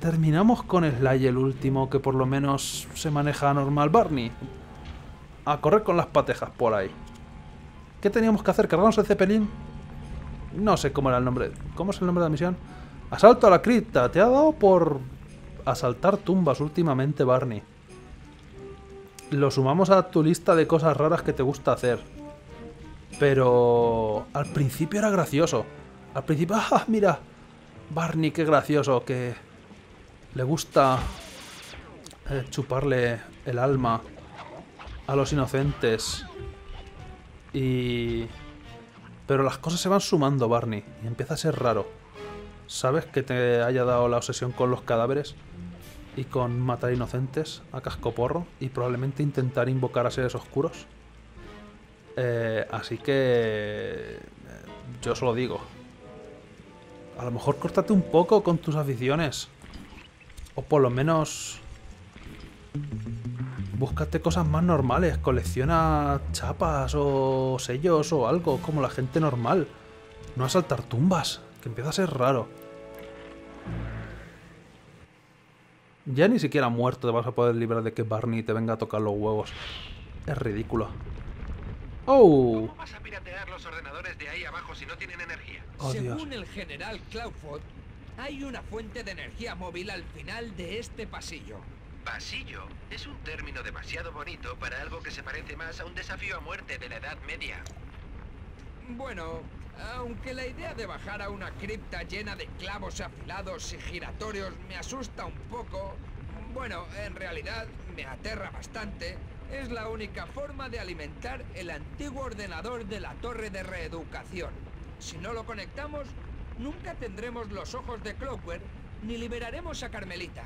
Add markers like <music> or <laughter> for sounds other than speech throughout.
Terminamos con Sly, el último, que por lo menos se maneja normal. Barney, a correr con las patejas por ahí. ¿Qué teníamos que hacer? ¿Cargarnos el Zeppelin? No sé cómo era el nombre. ¿Cómo es el nombre de la misión? Asalto a la cripta. Te ha dado por asaltar tumbas últimamente, Barney. Lo sumamos a tu lista de cosas raras que te gusta hacer. Pero al principio era gracioso. Al principio, <laughs> ¡ah, mira! Barney, qué gracioso, que le gusta eh, chuparle el alma a los inocentes. Y... Pero las cosas se van sumando, Barney, y empieza a ser raro. ¿Sabes que te haya dado la obsesión con los cadáveres? Y con matar inocentes a cascoporro y probablemente intentar invocar a seres oscuros. Eh, así que... Eh, yo solo digo. A lo mejor córtate un poco con tus aficiones. O por lo menos... Búscate cosas más normales. Colecciona chapas o sellos o algo como la gente normal. No a saltar tumbas, que empieza a ser raro. Ya ni siquiera muerto te vas a poder librar de que Barney te venga a tocar los huevos. Es ridículo. ¡Oh! ¿Cómo vas a piratear los ordenadores de ahí abajo si no tienen energía? Oh, Según el general Cloudford, hay una fuente de energía móvil al final de este pasillo. Pasillo es un término demasiado bonito para algo que se parece más a un desafío a muerte de la Edad Media. Bueno, aunque la idea de bajar a una cripta llena de clavos afilados y giratorios me asusta un poco, bueno, en realidad me aterra bastante, es la única forma de alimentar el antiguo ordenador de la torre de reeducación. Si no lo conectamos, nunca tendremos los ojos de Clockwer ni liberaremos a Carmelita.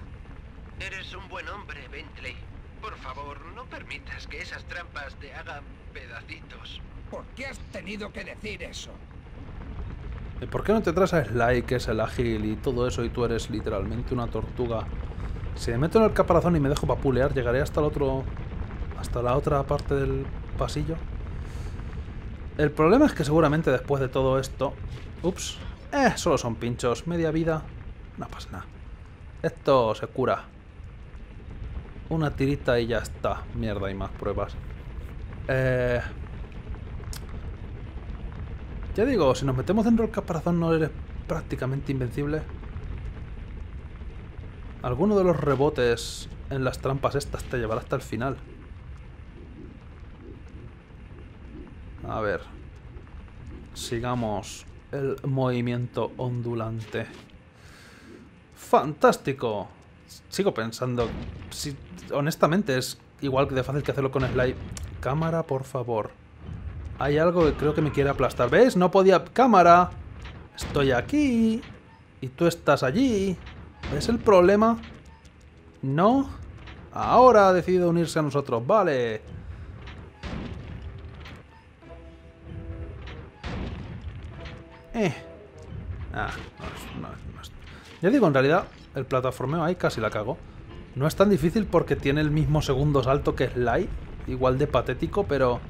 Eres un buen hombre, Bentley. Por favor, no permitas que esas trampas te hagan pedacitos. ¿Por qué has tenido que decir eso? ¿Y por qué no te traes a Sly, que es el ágil y todo eso, y tú eres literalmente una tortuga? Si me meto en el caparazón y me dejo papulear, llegaré hasta el otro... hasta la otra parte del pasillo. El problema es que seguramente después de todo esto... Ups. Eh, solo son pinchos. Media vida. No pasa nada. Esto se cura. Una tirita y ya está. Mierda, hay más pruebas. Eh... Ya digo, si nos metemos dentro del caparazón no eres prácticamente invencible. Alguno de los rebotes en las trampas estas te llevará hasta el final. A ver. Sigamos el movimiento ondulante. ¡Fantástico! Sigo pensando... Si, honestamente, es igual de fácil que hacerlo con Sly. Cámara, por favor. Hay algo que creo que me quiere aplastar. ¿Ves? No podía... ¡Cámara! Estoy aquí. Y tú estás allí. ¿Es el problema? No. Ahora ha decidido unirse a nosotros. Vale. Eh. Ah, no no Ya digo, en realidad, el plataformeo ahí casi la cago. No es tan difícil porque tiene el mismo segundo salto que Sly. Igual de patético, pero...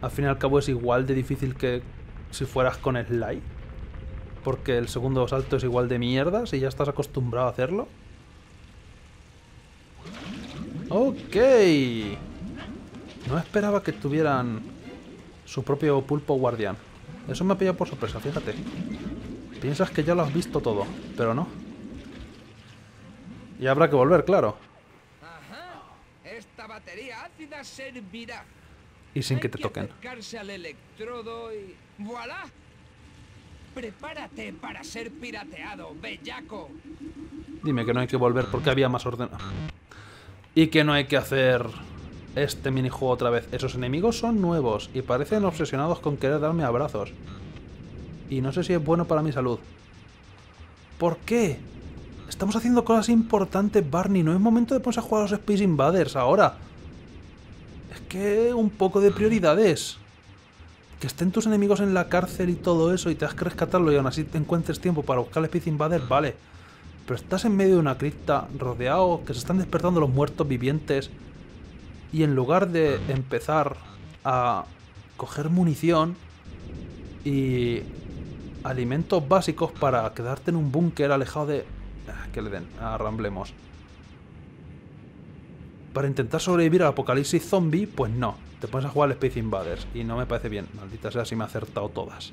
Al fin y al cabo es igual de difícil que si fueras con Sly. Porque el segundo salto es igual de mierda si ya estás acostumbrado a hacerlo. Ok. No esperaba que tuvieran su propio pulpo guardián. Eso me ha pillado por sorpresa, fíjate. Piensas que ya lo has visto todo, pero no. Y habrá que volver, claro. Ajá. Esta batería ácida servirá. Y sin Hay que te toquen. al electrodo y... ¡Voilá! Prepárate para ser pirateado, bellaco. Dime que no hay que volver porque había más orden. Y que no hay que hacer este minijuego otra vez. Esos enemigos son nuevos y parecen obsesionados con querer darme abrazos. Y no sé si es bueno para mi salud. ¿Por qué? Estamos haciendo cosas importantes, Barney. No es momento de ponerse a jugar a los Space Invaders ahora. Es que un poco de prioridades. Que estén tus enemigos en la cárcel y todo eso y te has que rescatarlo y aún así te encuentres tiempo para buscar al Space Invader, vale. Pero estás en medio de una cripta, rodeado, que se están despertando los muertos vivientes. Y en lugar de empezar a coger munición y alimentos básicos para quedarte en un búnker alejado de... que le den. Arramblemos. Para intentar sobrevivir al apocalipsis zombie, pues no. Te pones a jugar al Space Invaders y no me parece bien. Maldita sea si me ha acertado todas.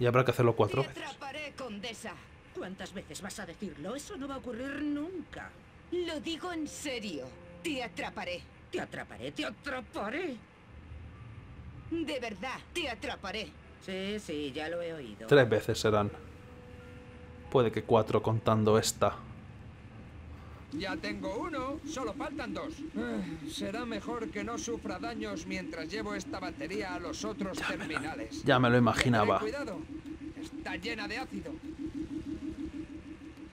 Y habrá que hacerlo cuatro Te veces. atraparé, condesa. ¿Cuántas veces vas a decirlo? Eso no va a ocurrir nunca. Lo digo en serio. Te atraparé. Te atraparé, te atraparé. De verdad, te atraparé. Sí, sí, ya lo he oído. Tres veces serán. Puede que cuatro contando esta. Ya tengo uno, solo faltan dos. Eh, será mejor que no sufra daños mientras llevo esta batería a los otros terminales. Ya me lo imaginaba. cuidado, está llena de ácido.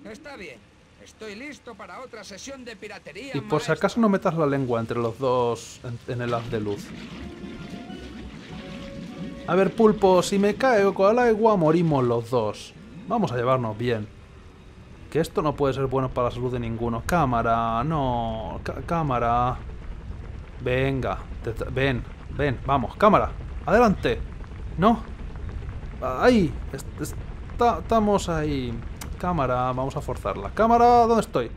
Está bien, estoy listo para otra sesión de piratería. Y por si acaso no metas la lengua entre los dos en, el haz de luz. A ver, pulpo, si me caigo con el agua morimos los dos. Vamos a llevarnos bien. Que esto no puede ser bueno para la salud de ninguno. Cámara, no. Cá- cámara. Venga, ven, ven, vamos, cámara. Adelante. No. Ahí. est- estamos ahí. Cámara, vamos a forzarla. Cámara, ¿dónde estoy?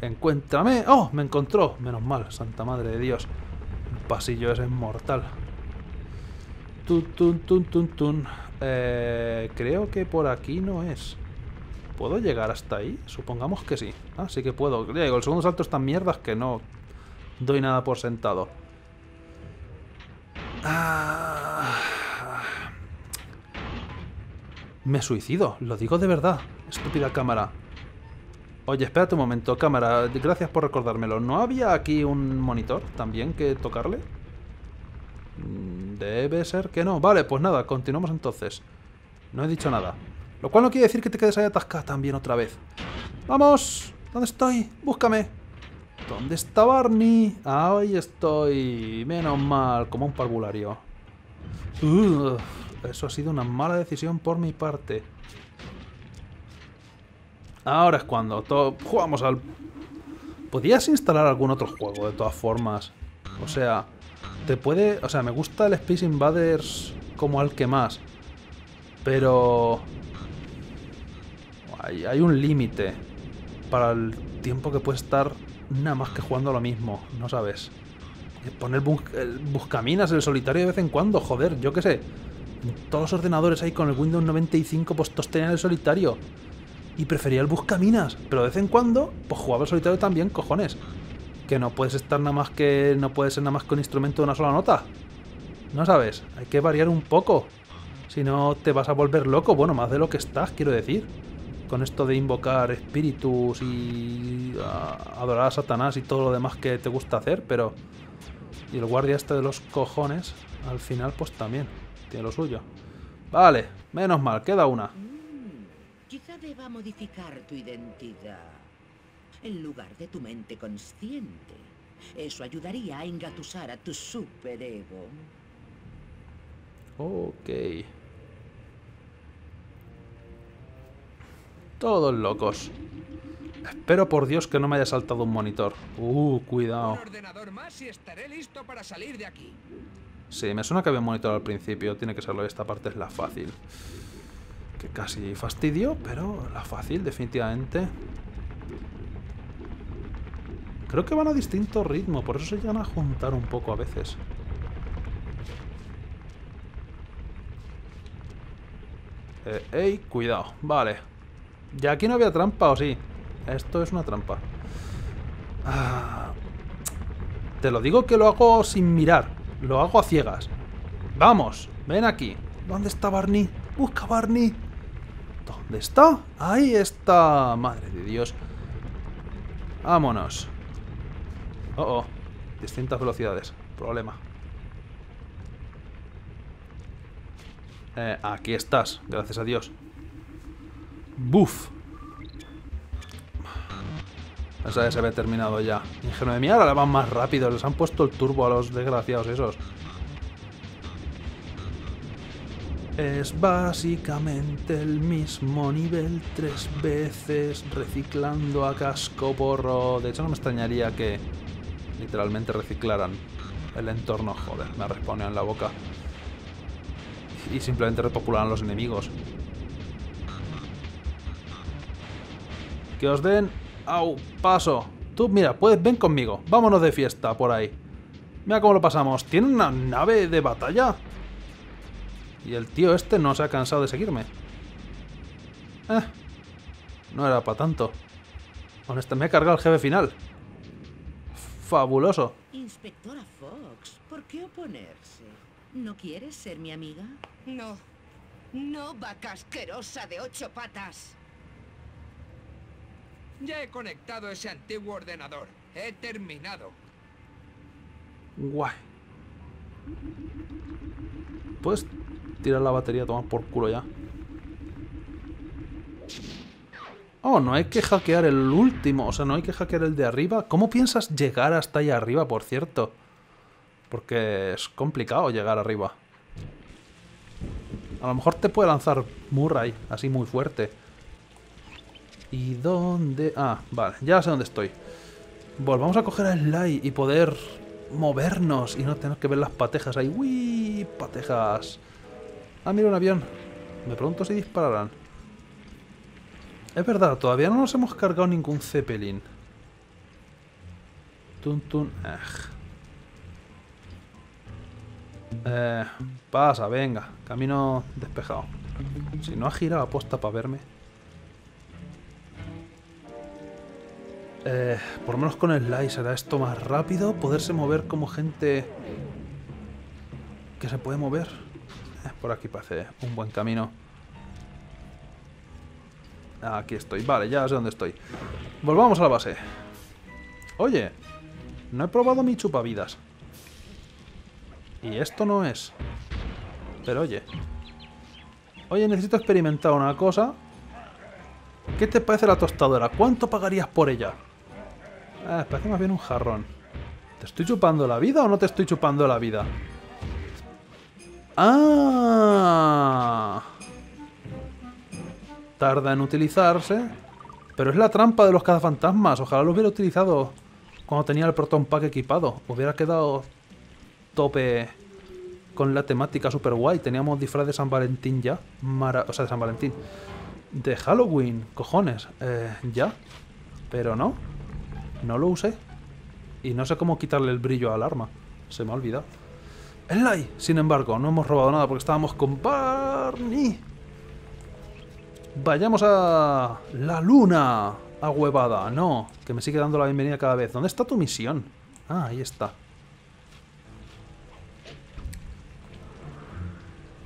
Encuéntrame. ¡Oh! Me encontró. Menos mal, santa madre de Dios. El pasillo es mortal. Tun, tun, tun, tun, tun. Eh, creo que por aquí no es. ¿Puedo llegar hasta ahí? Supongamos que sí. Ah, sí que puedo. Digo, el segundo salto es tan mierdas que no doy nada por sentado. Ah. Me suicido, lo digo de verdad. Estúpida cámara. Oye, espérate un momento, cámara. Gracias por recordármelo. ¿No había aquí un monitor también que tocarle? Mm, Debe ser que no. Vale, pues nada, continuamos entonces. No he dicho nada. Lo cual no quiere decir que te quedes ahí atascada también otra vez. ¡Vamos! ¿Dónde estoy? Búscame. ¿Dónde está Barney? Ahí estoy. Menos mal, como un parvulario. Ugh, eso ha sido una mala decisión por mi parte. Ahora es cuando jugamos al... ¿Podías instalar algún otro juego de todas formas? O sea, te puede... O sea, me gusta el Space Invaders como al que más. Pero... Hay, un límite para el tiempo que puedes estar nada más que jugando a lo mismo, ¿no sabes? Eh, Poner bus- el buscaminas, el solitario de vez en cuando, joder, yo qué sé. Todos los ordenadores ahí con el Windows 95, pues todos tenían el solitario. Y prefería el buscaminas, pero de vez en cuando, pues jugaba el solitario también, cojones. Que no puedes estar nada más que. No puedes ser nada más que un instrumento de una sola nota. No sabes, hay que variar un poco. Si no, te vas a volver loco. Bueno, más de lo que estás, quiero decir. Con esto de invocar espíritus y ah, adorar a Satanás y todo lo demás que te gusta hacer, pero. Y el guardia este de los cojones, al final, pues también tiene lo suyo. Vale, menos mal, queda una. Mm, quizá deba modificar tu identidad. En lugar de tu mente consciente. Eso ayudaría a engatusar a tu superego. Ok. Todos locos. Espero por Dios que no me haya saltado un monitor. Uh, Un cuidado. ordenador más y estaré listo para salir de aquí. Sí, me suena que había monitor al principio. Tiene que serlo. Esta parte es la fácil. Que casi fastidio, pero la fácil, definitivamente. Creo que van a distinto ritmo, por eso se llegan a juntar un poco a veces. Eh, ey, cuidado. Vale. ¿Ya aquí no había trampa o sí? Esto es una trampa. Ah, te lo digo que lo hago sin mirar. Lo hago a ciegas. Vamos, ven aquí. ¿Dónde está Barney? Busca Barney. ¿Dónde está? Ahí está. Madre de Dios. Vámonos. Oh, oh. Distintas velocidades. Problema. Eh, aquí estás, gracias a Dios. Buf. Esa se había terminado ya. Ingenuo de mí, ahora van más rápido. Les han puesto el turbo a los desgraciados esos. Es básicamente el mismo nivel tres veces reciclando a casco porro. De hecho, no me extrañaría que literalmente reciclaran el entorno. Joder, me ha respondido en la boca. Y simplemente repopularan los enemigos. Que os den... ¡Au! ¡Paso! Tú, mira, puedes... Ven conmigo. Vámonos de fiesta por ahí. Mira cómo lo pasamos. ¿Tiene una nave de batalla? Y el tío este no se ha cansado de seguirme. Eh, no era para tanto. Honestamente, me he cargado el jefe final. Fabuloso. Inspectora Fox, ¿por qué oponerse? ¿No quieres ser mi amiga? No. No, vaca asquerosa de ocho patas. Ya he conectado ese antiguo ordenador. He terminado. Guay. Puedes tirar la batería, tomar por culo ya. Oh, no hay que hackear el último, o sea, no hay que hackear el de arriba. ¿Cómo piensas llegar hasta allá arriba, por cierto? Porque es complicado llegar arriba. A lo mejor te puede lanzar Murray, así muy fuerte. ¿Y dónde...? Ah, vale, ya sé dónde estoy. Volvamos a coger a Sly y poder movernos y no tener que ver las patejas ahí. ¡Uy! Patejas. Ah, mira un avión. Me pregunto si dispararán. Es verdad, todavía no nos hemos cargado ningún Zeppelin. Tun tun. Eh, pasa, venga. Camino despejado. Si no ha girado aposta para verme. Eh, por lo menos con el Sly será esto más rápido. Poderse mover como gente que se puede mover. Eh, por aquí parece un buen camino. Aquí estoy. Vale, ya sé dónde estoy. Volvamos a la base. Oye, no he probado mi chupavidas. Y esto no es. Pero oye. Oye, necesito experimentar una cosa. ¿Qué te parece la tostadora? ¿Cuánto pagarías por ella? Ah, parece más bien un jarrón. ¿Te estoy chupando la vida o no te estoy chupando la vida? ¡Ah! Tarda en utilizarse. Pero es la trampa de los cazafantasmas. Ojalá lo hubiera utilizado cuando tenía el Proton Pack equipado. Hubiera quedado tope con la temática super guay. Teníamos disfraz de San Valentín ya. Mara o sea, de San Valentín. De Halloween, cojones. Eh, ya. Pero no. No lo usé. Y no sé cómo quitarle el brillo al arma. Se me ha olvidado. Sly, sin embargo, no hemos robado nada porque estábamos con Barney. Vayamos a la luna. Ahuevada. No, que me sigue dando la bienvenida cada vez. ¿Dónde está tu misión? Ah, ahí está.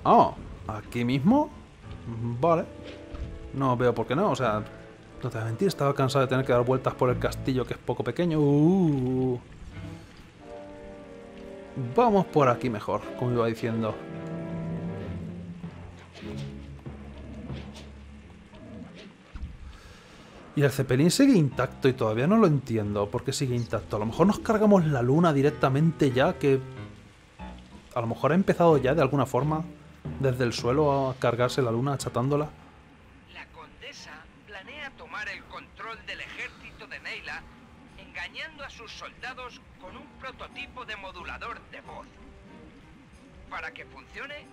Ah, aquí mismo. Vale. No veo por qué no, o sea... No te voy a mentir, estaba cansado de tener que dar vueltas por el castillo que es poco pequeño. Uh. Vamos por aquí mejor, como iba diciendo. Y el Zeppelin sigue intacto y todavía no lo entiendo. ¿Por qué sigue intacto? A lo mejor nos cargamos la luna directamente ya, que... A lo mejor ha empezado ya de alguna forma desde el suelo a cargarse la luna achatándola. La condesa planea tomar el control del ejército de Neila, engañando a sus soldados con un prototipo de modulador de voz. Para que funcione,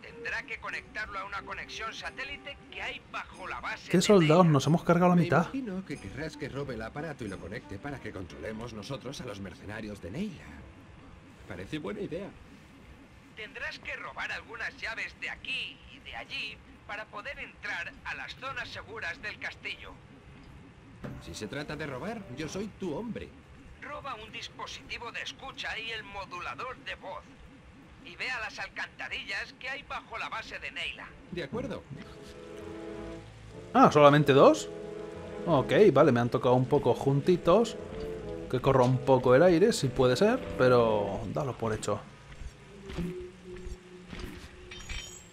tendrá que conectarlo a una conexión satélite que hay bajo la base. ¿Qué soldados? Nos hemos cargado la Me mitad. imagino que querrás que robe el aparato y lo conecte para que controlemos nosotros a los mercenarios de Neila. Parece buena idea. Tendrás que robar algunas llaves de aquí y de allí para poder entrar a las zonas seguras del castillo. Si se trata de robar, yo soy tu hombre. Roba un dispositivo de escucha y el modulador de voz. Y ve a las alcantarillas que hay bajo la base de Neila. De acuerdo. Ah, ¿solamente dos? Ok, vale, me han tocado un poco juntitos. Que corra un poco el aire, si puede ser, pero dalo por hecho.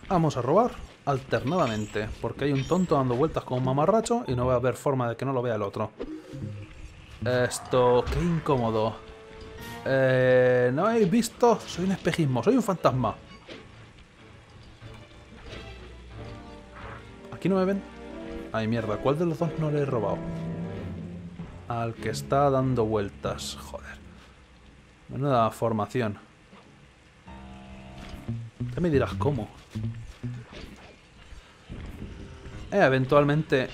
Vamos a robar alternadamente, porque hay un tonto dando vueltas como un mamarracho y no va a haber forma de que no lo vea el otro. Esto, qué incómodo. Eh, ¿No habéis visto? Soy un espejismo, soy un fantasma. ¿Aquí no me ven? Ay, mierda, ¿cuál de los dos no le he robado? Al que está dando vueltas, joder. Menuda formación. Ya me dirás cómo. Eh, eventualmente...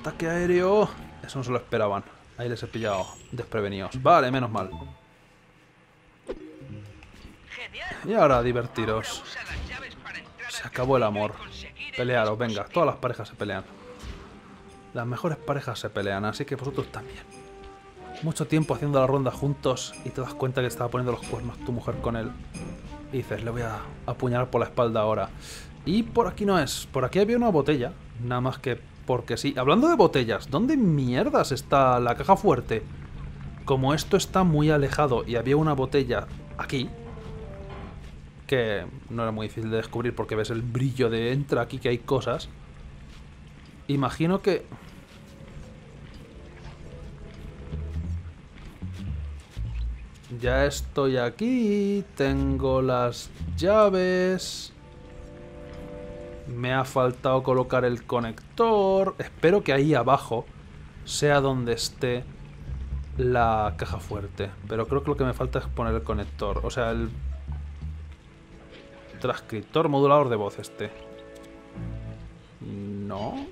Ataque aéreo. Eso no se lo esperaban. Ahí les he pillado desprevenidos. Vale, menos mal. Y ahora divertiros. Se acabó el amor. Pelearos, venga. Todas las parejas se pelean. Las mejores parejas se pelean, así que vosotros también. Mucho tiempo haciendo la ronda juntos y te das cuenta que estaba poniendo los cuernos tu mujer con él. Y dices, le voy a apuñalar por la espalda ahora. Y por aquí no es. Por aquí había una botella. Nada más que porque sí. Hablando de botellas, ¿dónde mierdas está la caja fuerte? Como esto está muy alejado y había una botella aquí, que no era muy difícil de descubrir porque ves el brillo de entra aquí que hay cosas. Imagino que... Ya estoy aquí, tengo las llaves. Me ha faltado colocar el conector. Espero que ahí abajo sea donde esté la caja fuerte. Pero creo que lo que me falta es poner el conector. O sea, el transcriptor modulador de voz este. No.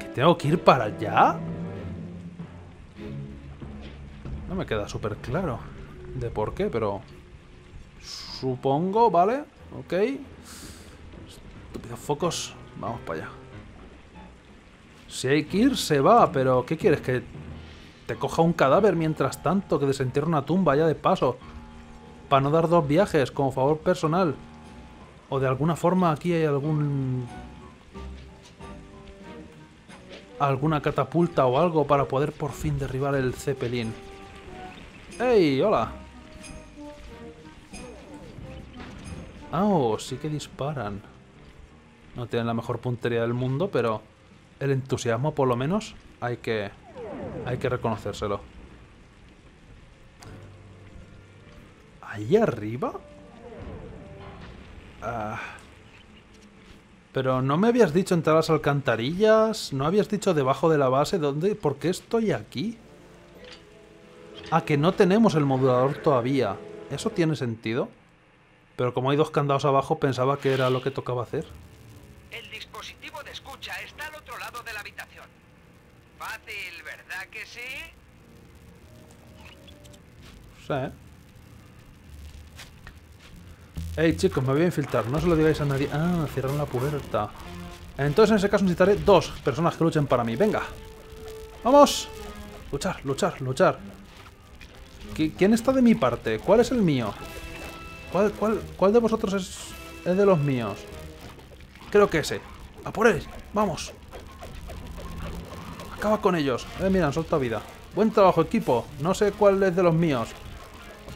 ¿Que tengo que ir para allá? No me queda súper claro de por qué, pero... Supongo, ¿vale? Ok. Estúpidos focos. Vamos para allá. Si hay que ir, se va, pero ¿qué quieres? ¿Que te coja un cadáver mientras tanto? ¿Que desentierre una tumba ya de paso? Para no dar dos viajes como favor personal. O de alguna forma aquí hay algún... Alguna catapulta o algo para poder por fin derribar el Zeppelin. ¡Ey! ¡Hola! Ah, oh, sí que disparan. No tienen la mejor puntería del mundo, pero el entusiasmo por lo menos hay que hay que reconocérselo. ¿Ahí arriba? Ah. Pero no me habías dicho entrar a las alcantarillas, no habías dicho debajo de la base, ¿dónde? ¿Por qué estoy aquí? Ah, que no tenemos el modulador todavía. ¿Eso tiene sentido? Pero como hay dos candados abajo, pensaba que era lo que tocaba hacer. El dispositivo de escucha está al otro lado de la habitación. Fácil, ¿verdad que sí? Sí, ¿eh? Ey, chicos, me voy a infiltrar. No se lo digáis a nadie. Ah, cierran la puerta. Entonces, en ese caso, necesitaré dos personas que luchen para mí. Venga. ¡Vamos! Luchar, luchar, luchar. ¿Qui- ¿Quién está de mi parte? ¿Cuál es el mío? ¿Cuál, de vosotros es, de los míos? Creo que ese. ¡A por él! ¡Vamos! Acaba con ellos. Eh, mira, han soltado vida. Buen trabajo, equipo. No sé cuál es de los míos.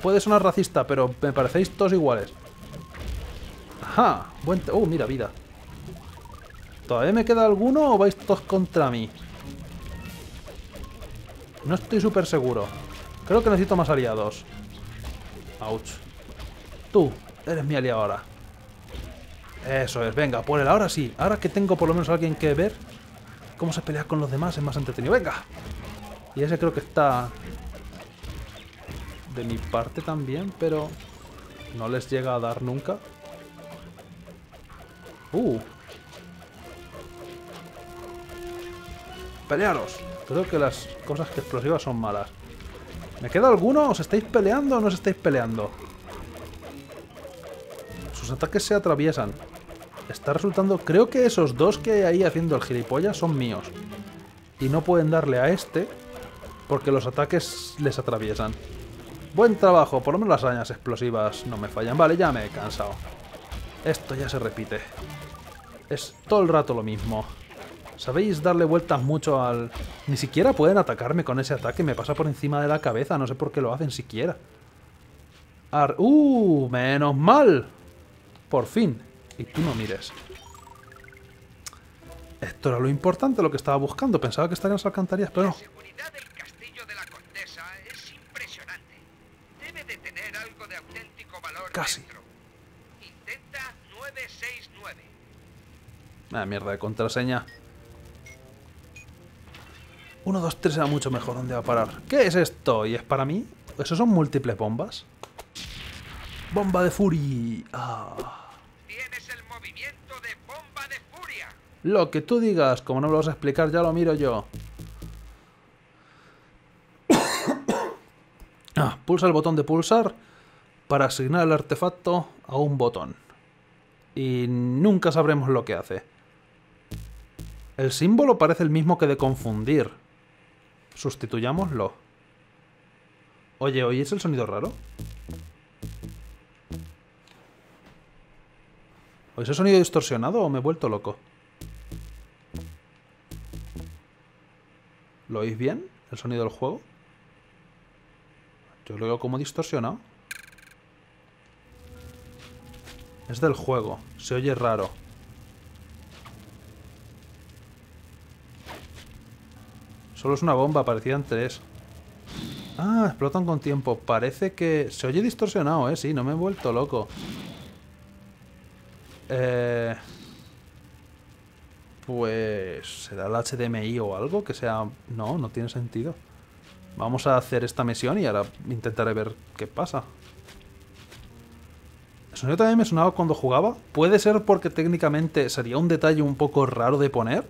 Puede sonar racista, pero me parecéis todos iguales. Ajá. Buen... Uh, mira, vida. ¿Todavía me queda alguno o vais todos contra mí? No estoy súper seguro. Creo que necesito más aliados. Ouch. Tú, eres mi aliado ahora. Eso es, venga, por él. Ahora sí. Ahora que tengo por lo menos alguien que ver cómo se pelea con los demás es más entretenido. ¡Venga! Y ese creo que está de mi parte también, pero no les llega a dar nunca. ¡Uh! Pelearos. Creo que las cosas explosivas son malas. ¿Me queda alguno? ¿Os estáis peleando o no os estáis peleando? Ataques se atraviesan. Está resultando... Creo que esos dos que hay ahí haciendo el gilipollas son míos. Y no pueden darle a este porque los ataques les atraviesan. Buen trabajo, por lo menos las arañas explosivas no me fallan. Vale, ya me he cansado. Esto ya se repite. Es todo el rato lo mismo. Sabéis darle vueltas mucho al... Ni siquiera pueden atacarme con ese ataque, me pasa por encima de la cabeza, no sé por qué lo hacen siquiera. Ar... ¡Uh! ¡Menos mal! Por fin. Y tú no mires. Esto era lo importante, lo que estaba buscando. Pensaba que estarían las alcantarillas, pero no. La seguridad del castillo de la condesa es impresionante. Debe de tener algo de auténtico valor Casi. dentro. Intenta 969. Ah, mierda de contraseña. 1, 2, 3 era mucho mejor. ¿Dónde va a parar? ¿Qué es esto? ¿Y es para mí? ¿Eso son múltiples bombas? ¡Bomba de Fury! Ah. Tienes el móvil. movimiento de bomba de furia. Lo que tú digas, como no me lo vas a explicar, ya lo miro yo. <coughs> Ah, pulsa el botón de pulsar para asignar el artefacto a un botón. Y nunca sabremos lo que hace. El símbolo parece el mismo que de confundir. Sustituyámoslo. Oye, ¿oyes el sonido raro? ¿Oís el sonido distorsionado o me he vuelto loco? ¿Lo oís bien? ¿El sonido del juego? Yo lo veo como distorsionado. Es del juego. Se oye raro. Solo es una bomba, parecían tres. Ah, explotan con tiempo. Parece que... Se oye distorsionado, ¿eh? Sí, no me he vuelto loco. Eh... Pues... ¿Será el HDMI o algo que sea...? No, no tiene sentido. Vamos a hacer esta misión y ahora intentaré ver qué pasa. El sonido también me sonaba cuando jugaba. Puede ser porque técnicamente sería un detalle un poco raro de poner.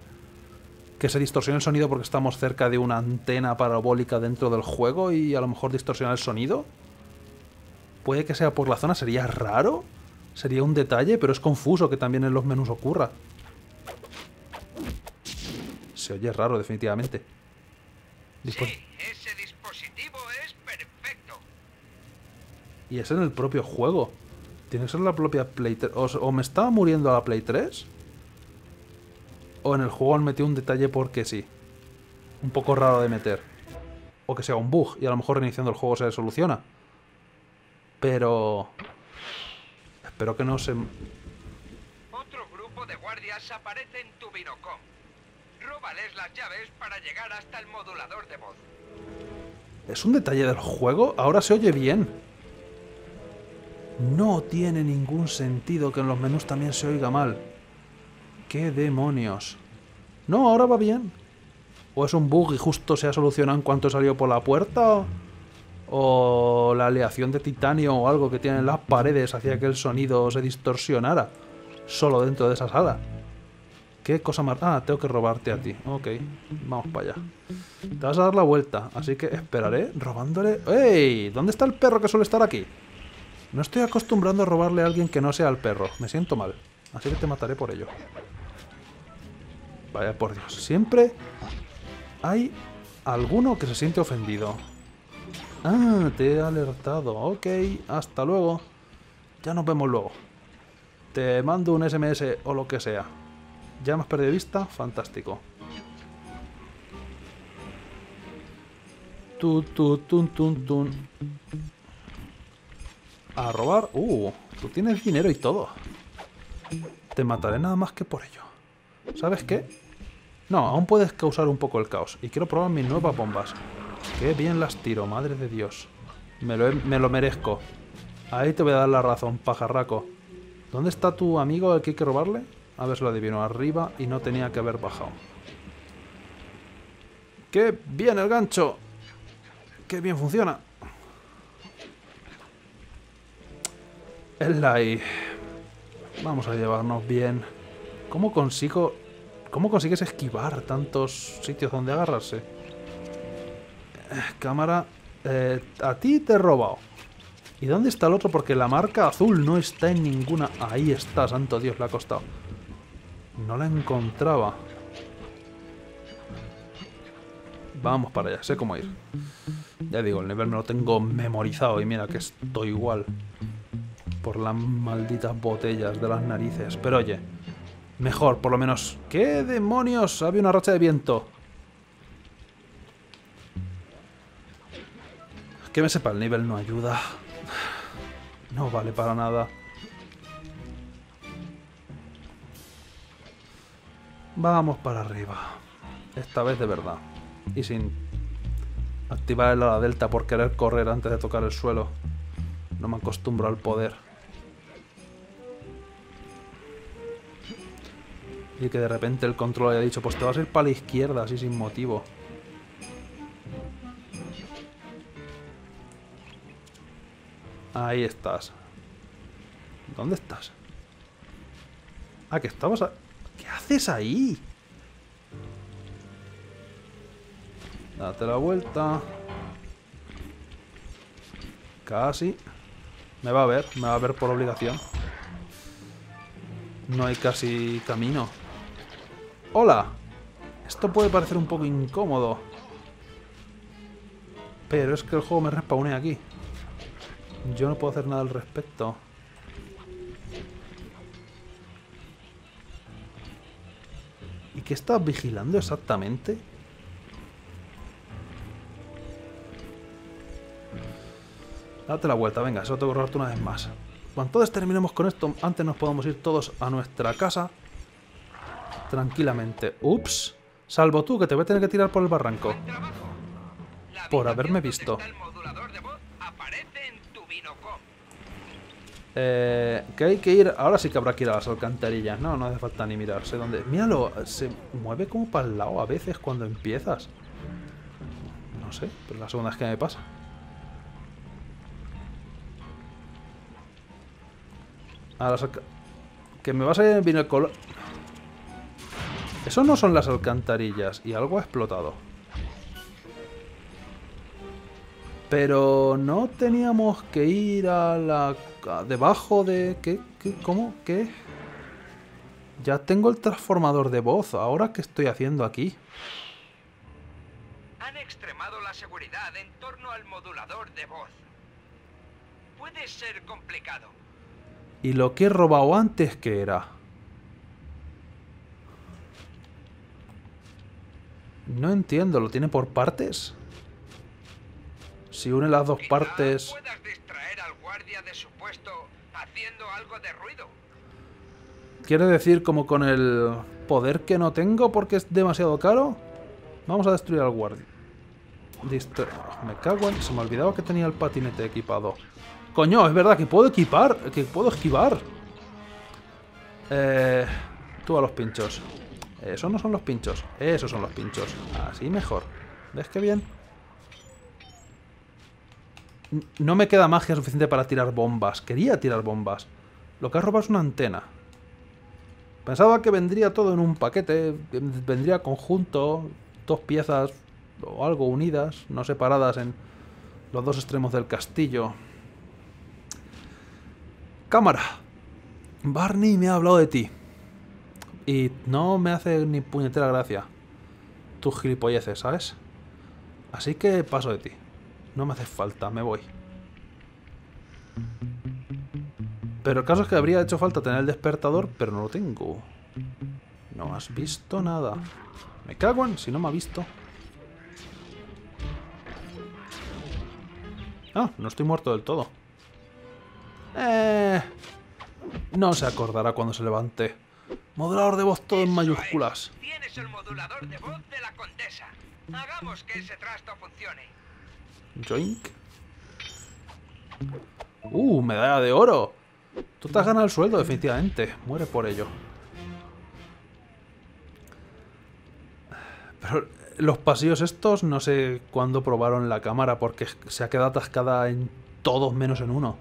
Que se distorsione el sonido porque estamos cerca de una antena parabólica dentro del juego y a lo mejor distorsiona el sonido. Puede que sea por la zona, sería raro. Sería un detalle, pero es confuso que también en los menús ocurra. Se oye raro, definitivamente. Dispos- Sí, ese dispositivo es perfecto. Y es en el propio juego. Tiene que ser la propia Play 3. O, o me estaba muriendo a la Play 3. O en el juego han metido un detalle porque sí. Un poco raro de meter. O que sea un bug y a lo mejor reiniciando el juego se soluciona. Pero... Espero que no se... Otro grupo de guardias aparece en tu binocom. Las llaves para llegar hasta el modulador de voz. ¿Es un detalle del juego? Ahora se oye bien. No tiene ningún sentido que en los menús también se oiga mal. ¿Qué demonios? No, ahora va bien. ¿O es un bug y justo se ha solucionado en cuanto salió por la puerta? ¿O la aleación de titanio o algo que tienen las paredes hacía que el sonido se distorsionara? Solo dentro de esa sala. ¿Qué cosa más? Ah, tengo que robarte a ti. Ok, vamos para allá. Te vas a dar la vuelta, así que esperaré robándole... ¡Ey! ¿Dónde está el perro que suele estar aquí? No estoy acostumbrando a robarle a alguien que no sea el perro. Me siento mal. Así que te mataré por ello. Vaya por Dios. Siempre hay alguno que se siente ofendido. Ah, te he alertado. Ok, hasta luego. Ya nos vemos luego. Te mando un SMS o lo que sea. ¿Ya has perdido vista? Fantástico. Tu, tu, tun, tun, tun. A robar. Uh, tú tienes dinero y todo. Te mataré nada más que por ello. ¿Sabes qué? No, aún puedes causar un poco el caos. Y quiero probar mis nuevas bombas. Qué bien las tiro, madre de Dios. Me lo, me lo merezco. Ahí te voy a dar la razón, pajarraco. ¿Dónde está tu amigo al que hay que robarle? A ver si lo adivino. Arriba y no tenía que haber bajado. ¡Qué bien el gancho! ¡Qué bien funciona! El like. Vamos a llevarnos bien. ¿Cómo consigo... ¿Cómo consigues esquivar tantos sitios donde agarrarse? Eh, cámara... eh, a ti te he robado. ¿Y dónde está el otro? Porque la marca azul no está en ninguna... Ahí está, santo Dios, le ha costado. No la encontraba. Vamos para allá, sé cómo ir. Ya digo, el nivel me lo tengo memorizado y mira que estoy igual. Por las malditas botellas de las narices. Pero oye, mejor, por lo menos. ¿Qué demonios? Había una racha de viento. Que me sepa, el nivel no ayuda. No vale para nada. Vamos para arriba. Esta vez de verdad. Y sin activar el ala delta por querer correr antes de tocar el suelo. No me acostumbro al poder. Y que de repente el control haya dicho, pues te vas a ir para la izquierda, así sin motivo. Ahí estás. ¿Dónde estás? Ah, que estabas... a- ¿Qué haces ahí? Date la vuelta. Casi. Me va a ver, me va a ver por obligación. No hay casi camino. ¡Hola! Esto puede parecer un poco incómodo. Pero es que el juego me respawnea aquí. Yo no puedo hacer nada al respecto. Qué estás vigilando exactamente? Date la vuelta, venga, eso tengo que robarte una vez más. Cuando terminemos con esto, antes nos podemos ir todos a nuestra casa. Tranquilamente. Ups. Salvo tú, que te voy a tener que tirar por el barranco. Por haberme visto. está el modulador de voz aparece en tu binocom. Eh, que hay que ir... Ahora sí que habrá que ir a las alcantarillas. No, no hace falta ni mirarse dónde... Míralo, se mueve como para el lado a veces cuando empiezas. No sé, pero la segunda vez que me pasa. A las Que me va a salir bien el color... Eso no son las alcantarillas y algo ha explotado. Pero no teníamos que ir a la... a debajo de... ¿Qué? ¿Qué? ¿Cómo? ¿Qué? Ya tengo el transformador de voz. ¿Ahora qué estoy haciendo aquí? Han extremado la seguridad en torno al modulador de voz. Puede ser complicado. ¿Y lo que he robado antes qué era? No entiendo, ¿lo tiene por partes? Si une las dos Quizá partes... puedas distraer al guardia de su puesto haciendo algo de ruido. ¿Quiere decir como con el poder que no tengo porque es demasiado caro? Vamos a destruir al guardia. Distra- me cago en... Se me olvidaba que tenía el patinete equipado. Coño, es verdad que puedo equipar, que puedo esquivar. Eh, tú a los pinchos. Esos no son los pinchos, esos son los pinchos. Así mejor. ¿Ves qué bien? No me queda magia suficiente para tirar bombas. Quería tirar bombas. Lo que has robado es una antena. Pensaba que vendría todo en un paquete, que vendría conjunto, dos piezas o algo unidas, no separadas en los dos extremos del castillo. Cámara. Barney me ha hablado de ti. Y no me hace ni puñetera gracia. Tus gilipolleces, ¿sabes? Así que paso de ti. No me hace falta, me voy. Pero el caso es que habría hecho falta tener el despertador, pero no lo tengo. No has visto nada. Me cago en si no me ha visto. Ah, no estoy muerto del todo. Eh... No se acordará cuando se levante. Modulador de voz todo en mayúsculas. es. Tienes el modulador de voz de la condesa. Hagamos que ese trasto funcione. Joink. Uh, medalla de oro. Tú te has ganado el sueldo, definitivamente. Muere por ello. Pero los pasillos estos, no sé cuándo probaron la cámara porque se ha quedado atascada en todos menos en uno.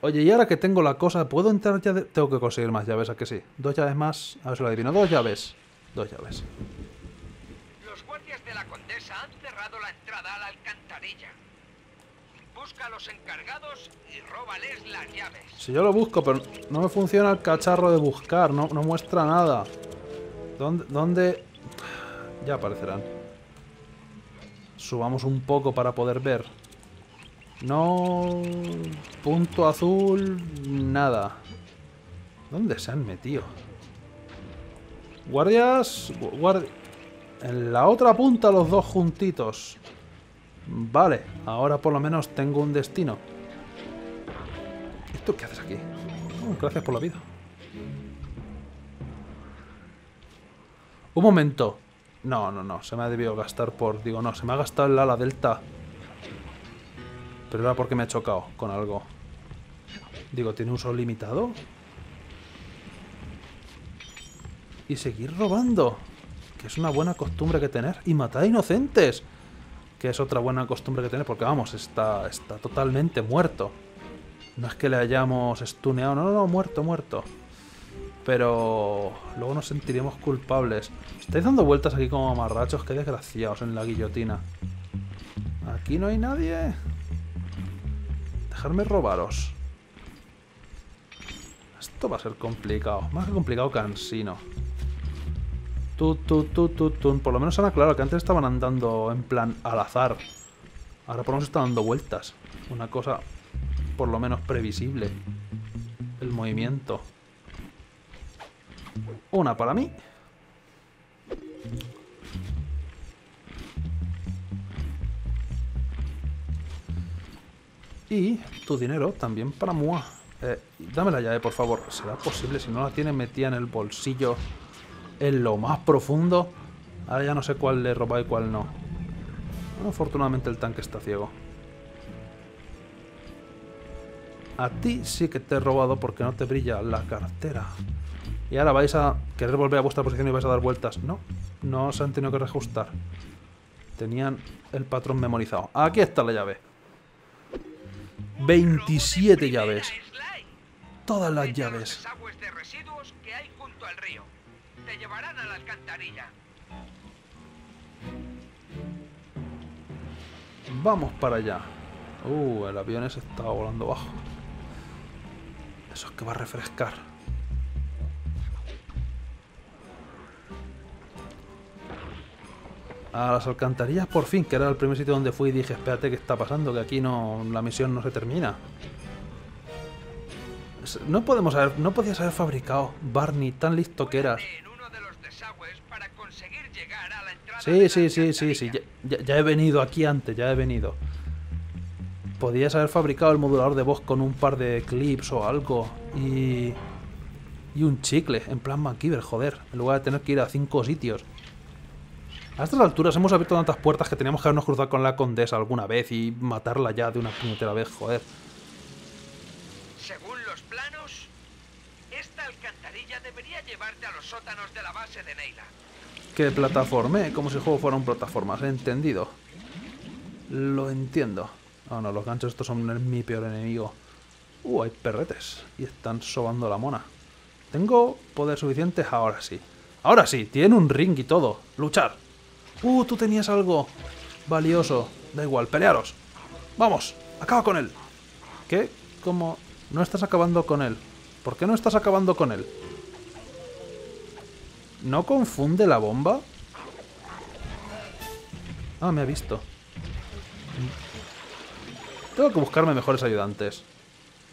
Oye, y ahora que tengo la cosa, ¿puedo entrar ya? de- Tengo que conseguir más llaves, ¿a que sí? Dos llaves más. A ver si lo adivino. Dos llaves. Dos llaves. Los guardias de la condesa han cerrado la entrada a la alcantarilla. Busca a los encargados y róbales las llaves. Si yo lo busco, pero no me funciona el cacharro de buscar, no, no muestra nada. ¿Dónde, ¿Dónde? Ya aparecerán. Subamos un poco para poder ver. No... Punto azul... Nada. ¿Dónde se han metido? Guardias... gu- guardi- En la otra punta los dos juntitos. Vale, ahora por lo menos tengo un destino. ¿Y tú qué haces aquí? Oh, gracias por la vida. Un momento. No, no, no. Se me ha debido gastar por... Digo, no. Se me ha gastado el ala delta. Pero era porque me ha chocado con algo. Digo, ¿tiene uso limitado? Y seguir robando. Que es una buena costumbre que tener. Y matar a inocentes. Que es otra buena costumbre que tener. Porque vamos, está, está totalmente muerto. No es que le hayamos stuneado. No, no, no, muerto, muerto. Pero luego nos sentiríamos culpables. Estáis dando vueltas aquí como amarrachos. Qué desgraciados en la guillotina. Aquí no hay nadie. Dejarme robaros. Esto va a ser complicado. Más que complicado, cansino. Por lo menos han aclarado que antes estaban andando en plan al azar. Ahora por lo menos están dando vueltas. Una cosa por lo menos previsible. El movimiento. Una para mí. Y tu dinero también para Mua. Eh, dame la llave, por favor. ¿Será posible? Si no la tiene metida en el bolsillo en lo más profundo. Ahora ya no sé cuál le roba y cuál no. Afortunadamente el tanque está ciego. A ti sí que te he robado porque no te brilla la cartera. Y ahora vais a querer volver a vuestra posición y vais a dar vueltas. No, no se han tenido que reajustar. Tenían el patrón memorizado. Aquí está la llave. 27 llaves. Todas las llaves. Vamos para allá. Uh, el avión ese estaba volando bajo. Eso es que va a refrescar. A las alcantarillas por fin, que era el primer sitio donde fui y dije, espérate, ¿qué está pasando? Que aquí no, la misión no se termina. No podemos haber, no podías haber fabricado, Barney, tan listo que eras. Ponte en uno de los desagües para conseguir llegar a la entrada Sí, sí, sí, sí, sí. Ya- ya he venido aquí antes, ya he venido. Podías haber fabricado el modulador de voz con un par de clips o algo. Y. Y un chicle, en plan MacGyver, joder. En lugar de tener que ir a cinco sitios. A estas alturas hemos abierto tantas puertas que teníamos que habernos cruzado con la condesa alguna vez y matarla ya de una puñetera vez, joder. Según los planos, esta alcantarilla debería llevarte a los sótanos de la base de Neila. Que plataformé, como si el juego fuera un plataformas, he entendido. Lo entiendo. Ah, no, los ganchos estos son mi peor enemigo. Uh, hay perretes. Y están sobando la mona. Tengo poder suficiente ahora sí. Ahora sí, tiene un ring y todo. Luchar. Uh, tú tenías algo valioso. Da igual, pelearos. Vamos, acaba con él. ¿Qué? ¿Cómo? No estás acabando con él. ¿Por qué no estás acabando con él? ¿No confunde la bomba? Ah, me ha visto. Tengo que buscarme mejores ayudantes.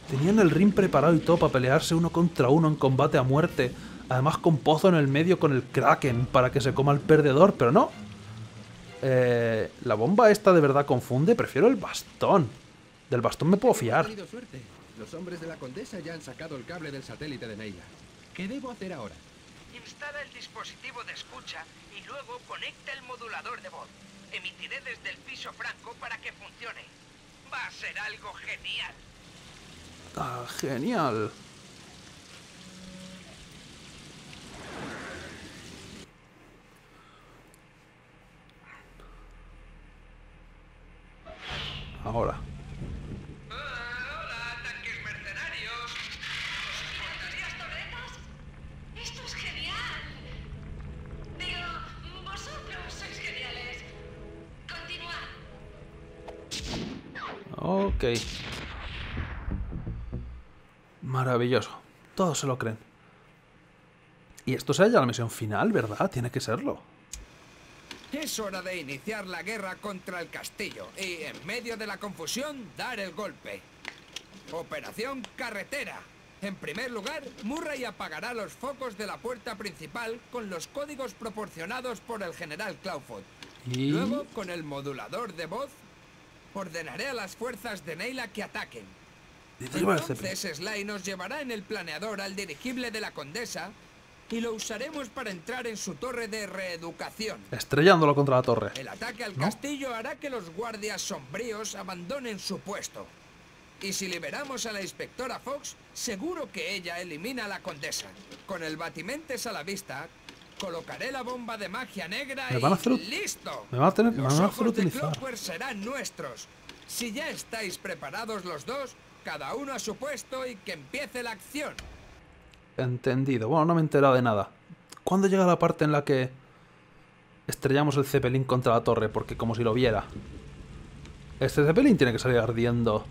Tenían el ring preparado y todo para pelearse uno contra uno en combate a muerte. Además con pozo en el medio con el Kraken para que se coma el perdedor, pero no. Eh, ¿La bomba esta de verdad confunde? Prefiero el bastón. Del bastón me puedo fiar. Los hombres de la condesa ya han sacado el cable del satélite de Neila. ¿Qué debo hacer ahora? Instala el dispositivo de escucha y luego conecta el modulador de voz. Emitiré desde el piso franco para que funcione. Va a ser algo genial. Ah, genial. Ahora. Ok. Maravilloso. Todos se lo creen. Y esto será ya la misión final, ¿verdad? Tiene que serlo. Es hora de iniciar la guerra contra el castillo y, en medio de la confusión, dar el golpe. Operación Carretera. En primer lugar, Murray apagará los focos de la puerta principal con los códigos proporcionados por el general Clawfoot. Y... Luego, con el modulador de voz, ordenaré a las fuerzas de Neila que ataquen. Entonces Sly nos llevará en el planeador al dirigible de la condesa y lo usaremos para entrar en su torre de reeducación. Estrellándolo contra la torre. El ataque al ¿No? castillo hará que los guardias sombríos abandonen su puesto. Y si liberamos a la inspectora Fox, seguro que ella elimina a la condesa. Con el batimentes a la vista, colocaré la bomba de magia negra Me van a y hacer ut- ¡listo! me van a tener- me los van a hacer ojos utilizar. Serán nuestros. Si ya estáis preparados los dos, cada uno a su puesto y que empiece la acción. Entendido. Bueno, no me he enterado de nada. ¿Cuándo llega la parte en la que estrellamos el Zeppelin contra la torre? Porque como si lo viera. Este Zeppelin tiene que salir ardiendo.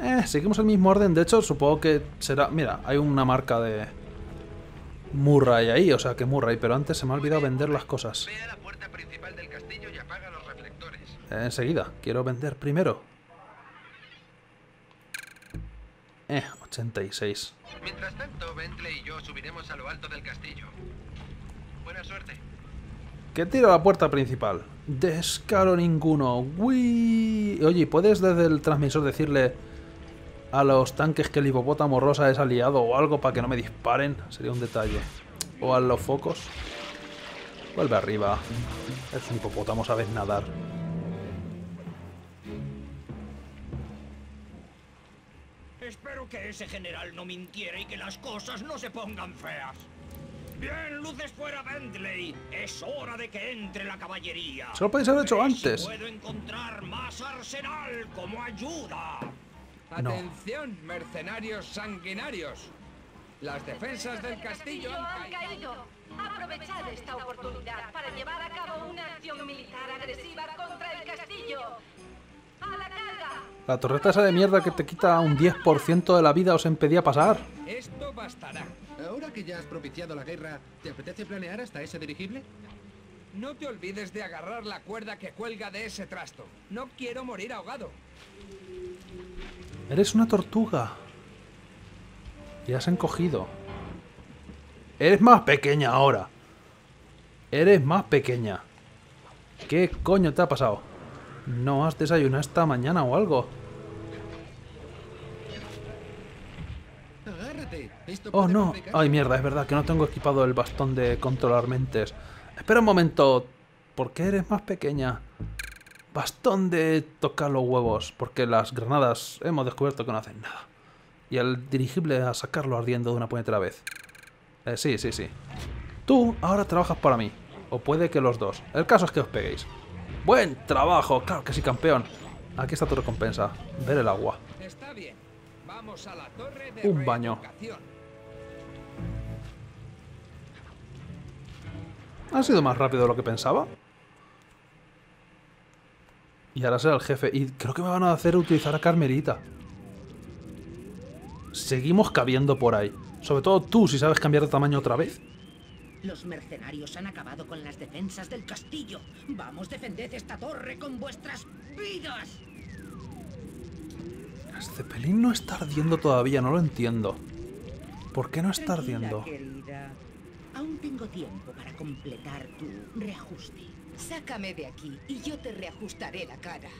Eh, seguimos el mismo orden. De hecho, supongo que será... Mira, hay una marca de... Murray ahí, o sea que Murray. Pero antes se me ha olvidado vender las cosas. Ve a la puerta principal del castillo y apaga los reflectores. Eh, enseguida. Quiero vender primero. Eh, 86. Mientras tanto, Bentley y yo subiremos a lo alto del castillo. Buena suerte. Que tira la puerta principal. Descaro ninguno. Uy. Oye, ¿puedes desde el transmisor decirle a los tanques que el hipopótamo rosa es aliado o algo para que no me disparen? Sería un detalle. O a los focos. Vuelve arriba. Es un hipopótamo, sabes nadar. Espero que ese general no mintiera y que las cosas no se pongan feas. Bien, luces fuera Bentley. Es hora de que entre la caballería. Se lo podéis haber hecho antes. Puedo encontrar más arsenal como ayuda. No. Atención, mercenarios sanguinarios. Las defensas del castillo han caído. Aprovechad esta oportunidad para llevar a cabo una acción militar agresiva contra el castillo. ¡A la carga! La torreta esa de mierda que te quita un 10% de la vida os impedía pasar. Esto bastará. Ahora que ya has propiciado la guerra, ¿te apetece planear hasta ese dirigible? No te olvides de agarrar la cuerda que cuelga de ese trasto. No quiero morir ahogado. Eres una tortuga. Y has encogido. Eres más pequeña ahora. Eres más pequeña. ¿Qué coño te ha pasado? ¿No has desayunado esta mañana o algo? Oh no. Ay mierda, es verdad que no tengo equipado el bastón de controlar mentes. Espera un momento. ¿Por qué eres más pequeña? Bastón de tocar los huevos. Porque las granadas hemos descubierto que no hacen nada. Y el dirigible a sacarlo ardiendo de una puñetera vez. Eh, sí, sí, sí. Tú ahora trabajas para mí. O puede que los dos. El caso es que os peguéis. Buen trabajo. Claro que sí, campeón. Aquí está tu recompensa. Ver el agua. Está bien. Vamos a la torre de Un baño. Ha sido más rápido de lo que pensaba. Y ahora será el jefe. Y creo que me van a hacer utilizar a Carmelita. Seguimos cabiendo por ahí. Sobre todo tú, si sabes cambiar de tamaño otra vez. Los mercenarios han acabado con las defensas del castillo. Vamos, defended esta torre con vuestras vidas. Este pelín no está ardiendo todavía, no lo entiendo. ¿Por qué no está Tranquila, ardiendo? querida. Aún tengo tiempo para completar tu reajuste. Sácame de aquí y yo te reajustaré la cara.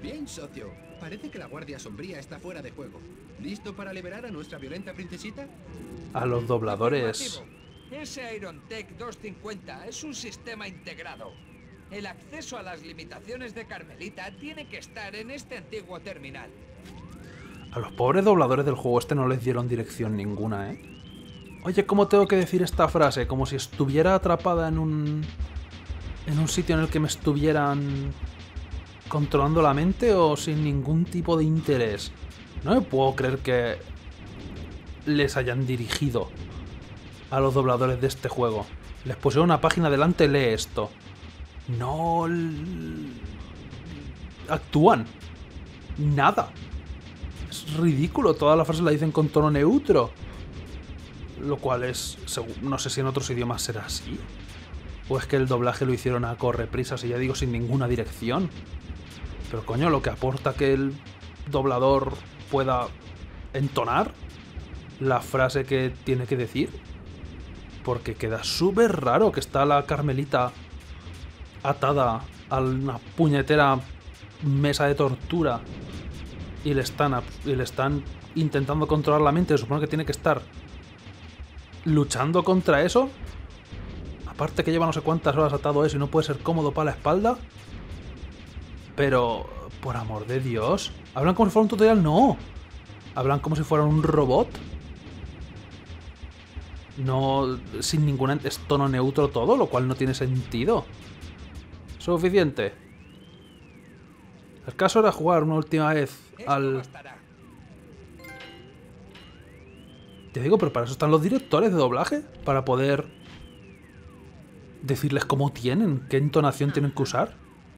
Bien, socio. Parece que la Guardia Sombría está fuera de juego. ¿Listo para liberar a nuestra violenta princesita? A los dobladores. Ese Irontech 250 es un sistema integrado. El acceso a las limitaciones de Carmelita tiene que estar en este antiguo terminal. A los pobres dobladores del juego este no les dieron dirección ninguna, ¿eh? Oye, ¿cómo tengo que decir esta frase? Como si estuviera atrapada en un... En un sitio en el que me estuvieran... Controlando la mente o sin ningún tipo de interés. No me puedo creer que... Les hayan dirigido a los dobladores de este juego. Les pusieron una página delante, lee esto. No... Actúan. Nada. Es ridículo, toda la frase la dicen con tono neutro. Lo cual es. No sé si en otros idiomas será así. O es que el doblaje lo hicieron a correprisas y ya digo sin ninguna dirección. Pero coño, lo que aporta que el doblador pueda entonar la frase que tiene que decir. Porque queda súper raro que está la Carmelita atada a una puñetera mesa de tortura y le están, y le están intentando controlar la mente. Se supone que tiene que estar luchando contra eso. Aparte que lleva no sé cuántas horas atado eso y no puede ser cómodo para la espalda. Pero, por amor de Dios, ¿hablan como si fuera un tutorial? No. Hablan como si fueran un robot. No, sin ningún es tono neutro todo, lo cual no tiene sentido. Suficiente. El caso era jugar una última vez al... Ya digo, pero para eso están los directores de doblaje, para poder decirles cómo tienen, qué entonación tienen que usar.